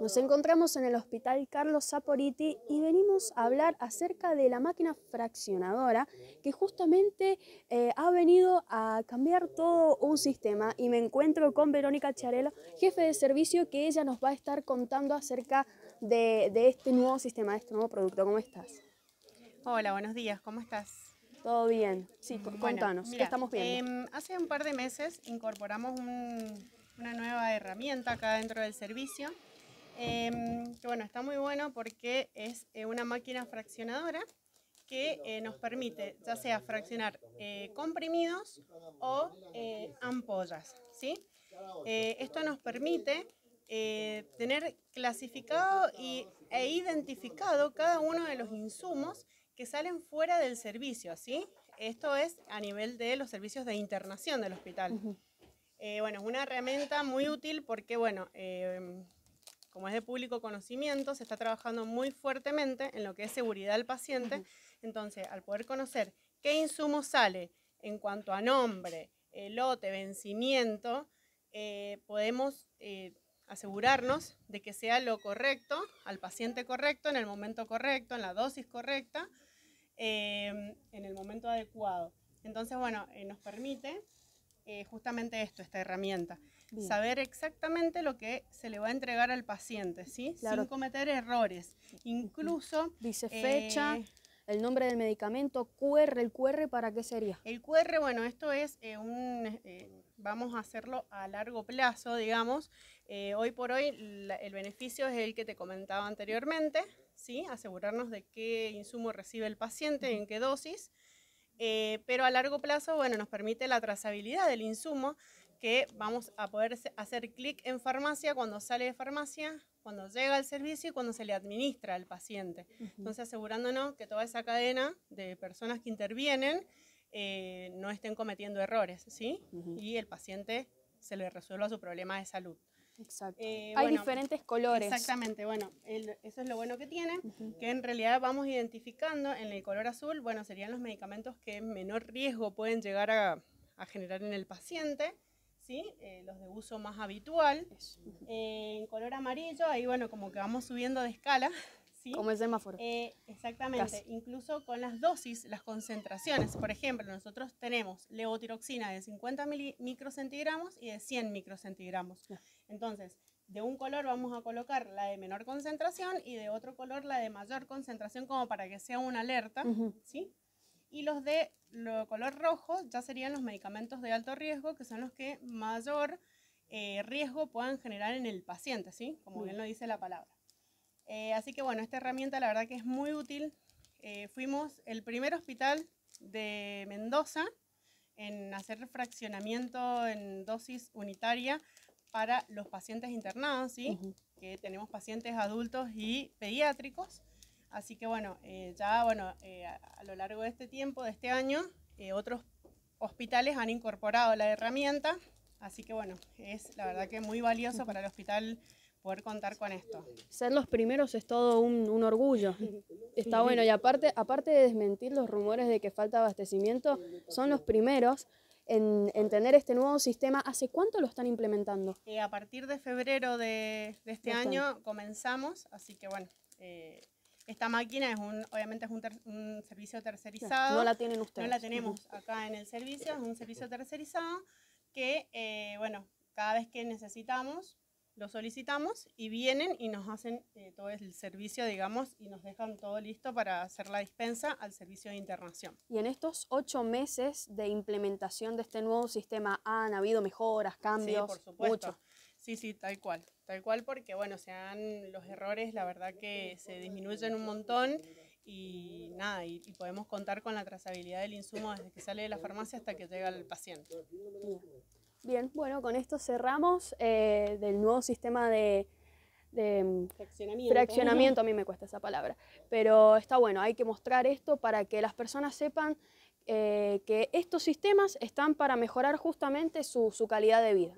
Nos encontramos en el Hospital Carlos Saporiti y venimos a hablar acerca de la máquina fraccionadora que justamente eh, ha venido a cambiar todo un sistema y me encuentro con Verónica Charelo, jefe de servicio, que ella nos va a estar contando acerca de, este nuevo sistema, de este nuevo producto. ¿Cómo estás? Hola, buenos días, ¿cómo estás? Todo bien. Sí, contanos, ¿qué estamos viendo? Em, hace un par de meses incorporamos una nueva herramienta acá dentro del servicio Em, que bueno, está muy bueno porque es eh, una máquina fraccionadora que eh, nos permite ya sea fraccionar eh, comprimidos o ampollas. ¿sí? esto nos permite tener clasificado y, e identificado cada uno de los insumos que salen fuera del servicio. ¿sí? Esto es a nivel de los servicios de internación del hospital. bueno, es una herramienta muy útil porque, bueno, como es de público conocimiento, se está trabajando muy fuertemente en lo que es seguridad del paciente. Entonces, al poder conocer qué insumo sale en cuanto a nombre, lote, vencimiento, eh, podemos eh, asegurarnos de que sea lo correcto, al paciente correcto, en el momento correcto, en la dosis correcta, eh, en el momento adecuado. Entonces, bueno, nos permite justamente esto, esta herramienta saber exactamente lo que se le va a entregar al paciente, ¿sí? Sin cometer errores. Incluso... Dice fecha, eh, el nombre del medicamento, QR, ¿el QR para qué sería? El QR, bueno, esto es eh, un... Eh, vamos a hacerlo a largo plazo, digamos. hoy por hoy el beneficio es el que te comentaba anteriormente, ¿sí? Asegurarnos de qué insumo recibe el paciente, en qué dosis. Pero a largo plazo, bueno, nos permite la trazabilidad del insumo, que vamos a poder hacer clic en farmacia cuando sale de farmacia, cuando llega al servicio y cuando se le administra al paciente. Entonces asegurándonos que toda esa cadena de personas que intervienen eh, no estén cometiendo errores, ¿sí? Y el paciente se le resuelva su problema de salud. Exacto. Eh, Hay diferentes colores. Exactamente, bueno, eso es lo bueno que tiene, que en realidad vamos identificando en el color azul, bueno, serían los medicamentos que menor riesgo pueden llegar a, a generar en el paciente eh, los de uso más habitual. Eh, en color amarillo, ahí bueno, como que vamos subiendo de escala. ¿Sí? Como el semáforo. Eh, exactamente, incluso con las dosis, las concentraciones. Por ejemplo, nosotros tenemos levotiroxina de 50 microcentigramos y de 100 microcentigramos. Entonces, de un color vamos a colocar la de menor concentración y de otro color la de mayor concentración como para que sea una alerta, ¿sí? Y los de color rojo ya serían los medicamentos de alto riesgo, que son los que mayor eh, riesgo puedan generar en el paciente, ¿sí? Como bien lo dice la palabra. Eh, así que bueno, esta herramienta la verdad que es muy útil. Eh, fuimos el primer hospital de Mendoza en hacer fraccionamiento en dosis unitaria para los pacientes internados, ¿sí? Que tenemos pacientes adultos y pediátricos. Así que bueno, eh, ya bueno, eh, a, lo largo de este tiempo, de este año, eh, otros hospitales han incorporado la herramienta. Así que bueno, es la verdad que muy valioso para el hospital poder contar con esto. Ser los primeros es todo un, orgullo. Está bueno. Y aparte, aparte de desmentir los rumores de que falta abastecimiento, son los primeros en, tener este nuevo sistema. ¿Hace cuánto lo están implementando? a partir de febrero de, este año comenzamos, así que bueno, esta máquina es un, obviamente es un, servicio tercerizado. No la tienen ustedes. No la tenemos acá en el servicio, es un servicio tercerizado que, eh, bueno, cada vez que necesitamos, lo solicitamos y vienen y nos hacen eh, todo el servicio, digamos, y nos dejan todo listo para hacer la dispensa al servicio de internación. Y en estos ocho meses de implementación de este nuevo sistema, ¿han habido mejoras, cambios? Sí, por supuesto. Sí, sí, tal cual. Tal cual porque, bueno, sean los errores, la verdad que se disminuyen un montón y nada, y, podemos contar con la trazabilidad del insumo desde que sale de la farmacia hasta que llega al paciente. Bien, bueno, con esto cerramos eh, del nuevo sistema de, mm, fraccionamiento. fraccionamiento, a mí me cuesta esa palabra, pero está bueno, hay que mostrar esto para que las personas sepan eh, que estos sistemas están para mejorar justamente su calidad de vida.